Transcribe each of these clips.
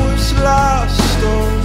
was lost. Oh.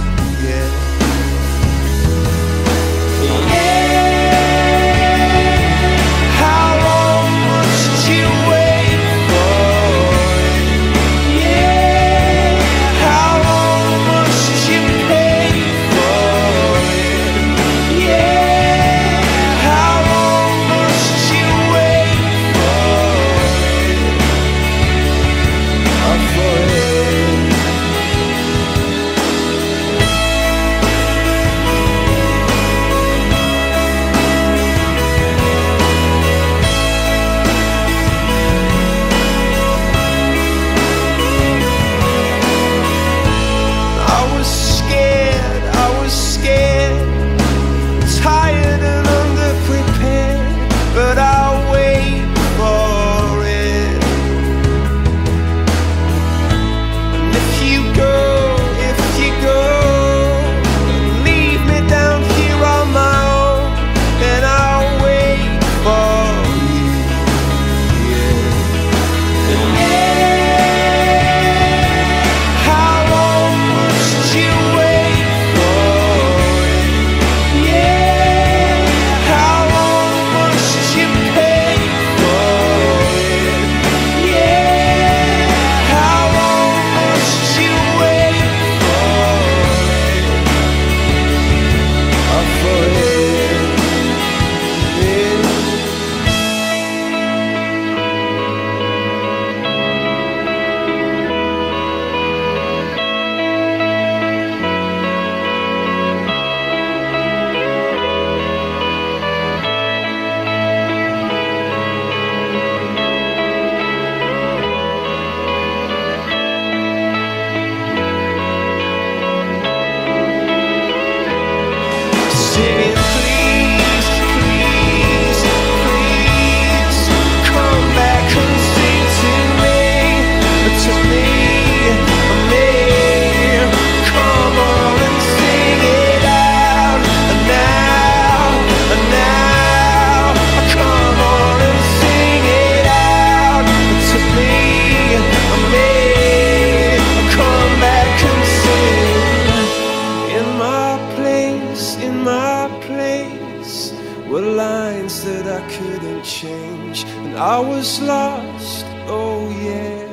eyes were lines that I couldn't change, and I was lost, oh yeah.